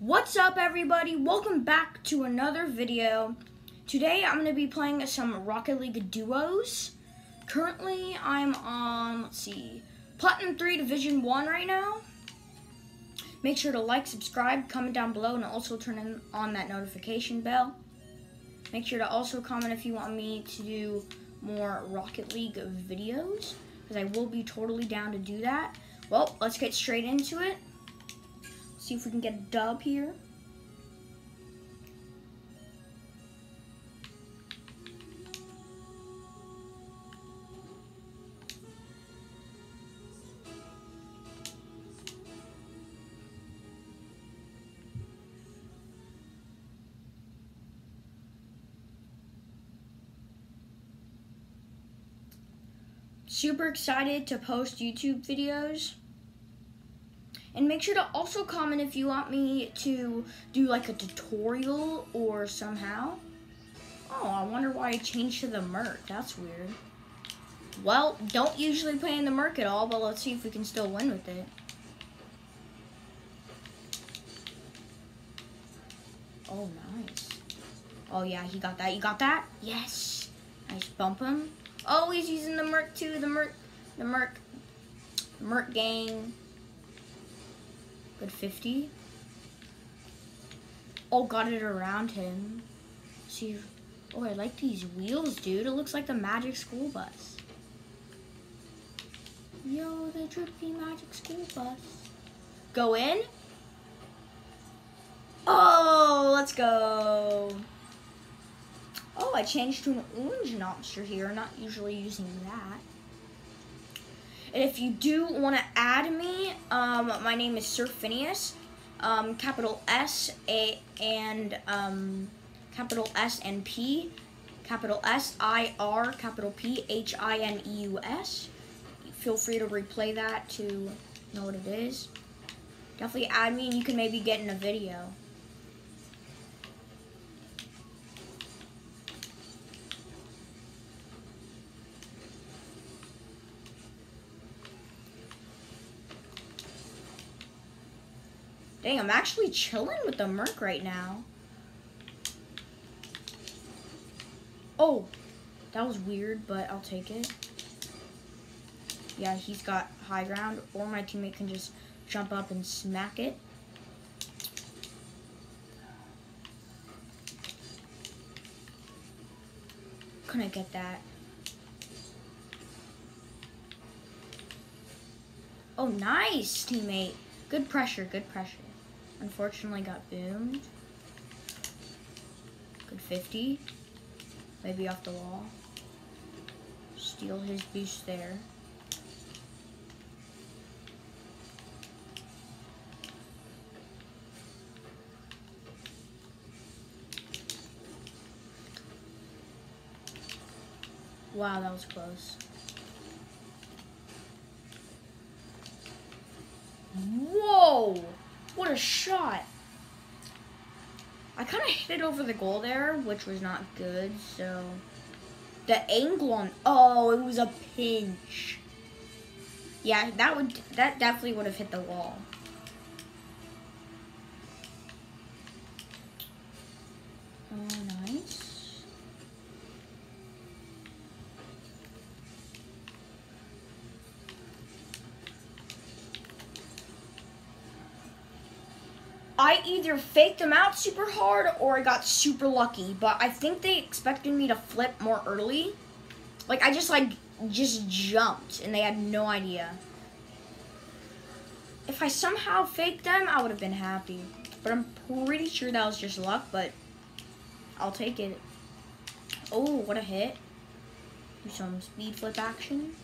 What's up everybody? Welcome back to another video. Today I'm going to be playing some Rocket League duos. Currently I'm on, let's see, Platinum 3 Division 1 right now. Make sure to like, subscribe, comment down below, and also turn on that notification bell. Make sure to also comment if you want me to do more Rocket League videos, because I will be totally down to do that. Well, let's get straight into it. See if we can get a dub here. Super excited to post YouTube videos. And make sure to also comment if you want me to do like a tutorial or somehow. Oh, I wonder why I changed to the Merc. That's weird. Well, don't usually play in the Merc at all, but let's see if we can still win with it. Oh, nice. Oh, yeah, he got that. You got that? Yes. Nice bump him. Oh, he's using the Merc too. The Merc, the Merc, Merc gang. Good 50. Oh, got it around him. See, oh, I like these wheels, dude. It looks like the Magic School Bus. Yo, the drippy Magic School Bus. Go in. Oh, let's go. Oh, I changed to an orange monster here. Not usually using that. And if you do want to add me, um, my name is Sir Phineus, um, capital S A and um, capital S and P, capital S I R, capital P H I N E U S. Feel free to replay that to know what it is. Definitely add me and you can maybe get in a video. Dang, I'm actually chilling with the Merc right now. Oh, that was weird, but I'll take it. Yeah, he's got high ground, or my teammate can just jump up and smack it. Couldn't get that. Oh, nice, teammate. Good pressure, good pressure. Unfortunately got boomed. Good 50. Maybe off the wall. Steal his boost there. Wow, that was close. Whoa! A shot. I kind of hit it over the goal there, which was not good, so... The angle on... Oh, it was a pinch. Yeah, that would... That definitely would have hit the wall. Oh, I either faked them out super hard or I got super lucky, but I think they expected me to flip more early. Like, I just, like, just jumped, and they had no idea. If I somehow faked them, I would have been happy. But I'm pretty sure that was just luck, but I'll take it. Oh, what a hit. Do some speed flip action.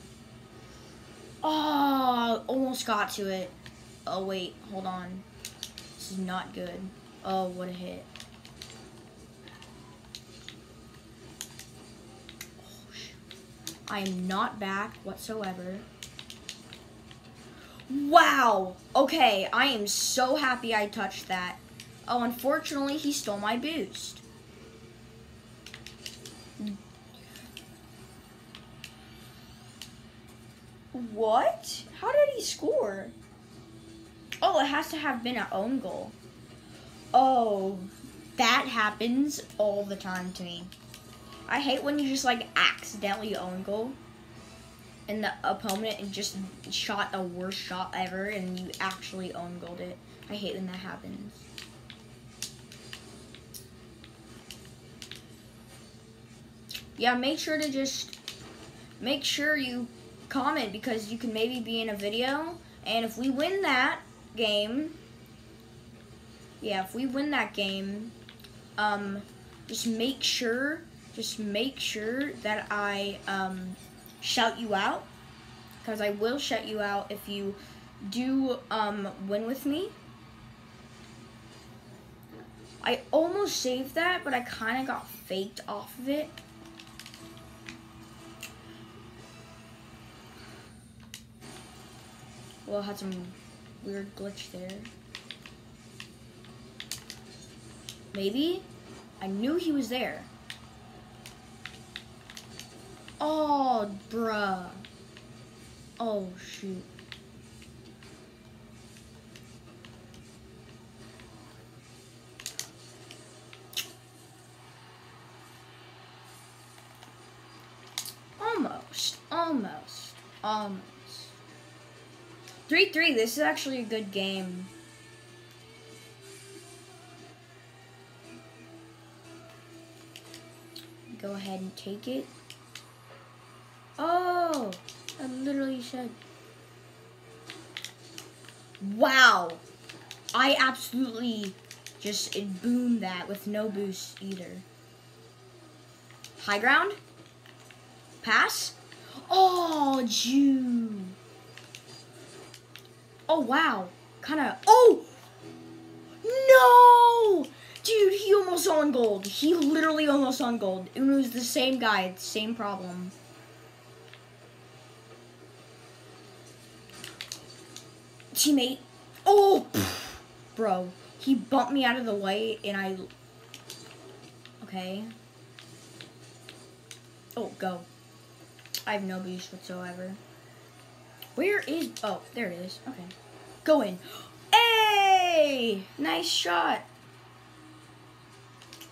Oh, almost got to it. Oh, wait, hold on is not good. Oh, what a hit. Oh, I am not back whatsoever. Wow! Okay, I am so happy I touched that. Oh, unfortunately, he stole my boost. What? How did he score? Oh, it has to have been an own goal. Oh, that happens all the time to me. I hate when you just like accidentally own goal and the opponent just shot the worst shot ever and you actually own goaled it. I hate when that happens. Yeah, make sure to just make sure you comment because you can maybe be in a video and if we win that game yeah, if we win that game, um, just make sure, just make sure that I um, shout you out, because I will shout you out if you do um, win with me. I almost saved that, but I kind of got faked off of it. Well, had some weird glitch there. Maybe? I knew he was there. Oh, bruh. Oh, shoot. Almost. Almost. Almost. 3-3. This is actually a good game. go ahead and take it. Oh, I literally said. Wow. I absolutely just boomed that with no boost either. High ground. Pass. Oh, Jew. Oh, wow. Kind of. Oh! No! Dude, he almost on gold. He literally almost on gold. It was the same guy, same problem. Teammate. Oh, bro. He bumped me out of the way, and I... Okay. Oh, go. I have no boost whatsoever. Where is... Oh, there it is. Okay. Go in. Hey! Nice shot.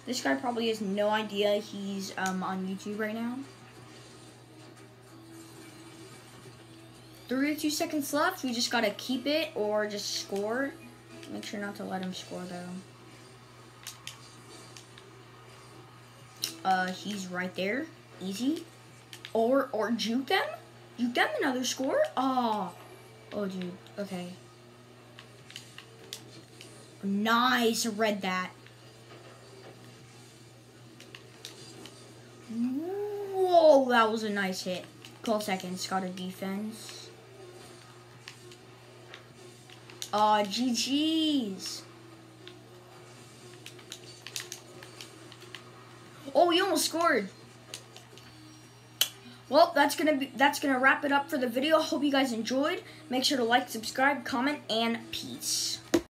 This guy probably has no idea he's um, on YouTube right now. 32 seconds left. We just got to keep it or just score. Make sure not to let him score, though. Uh, he's right there. Easy. Or, or juke them? Juke get another score? Oh. Oh, dude. Okay. Nice. Read that. Whoa, that was a nice hit. 12 seconds, got a defense. Aw, uh, GG's. Oh, he almost scored. Well, that's gonna be that's gonna wrap it up for the video. Hope you guys enjoyed. Make sure to like, subscribe, comment, and peace.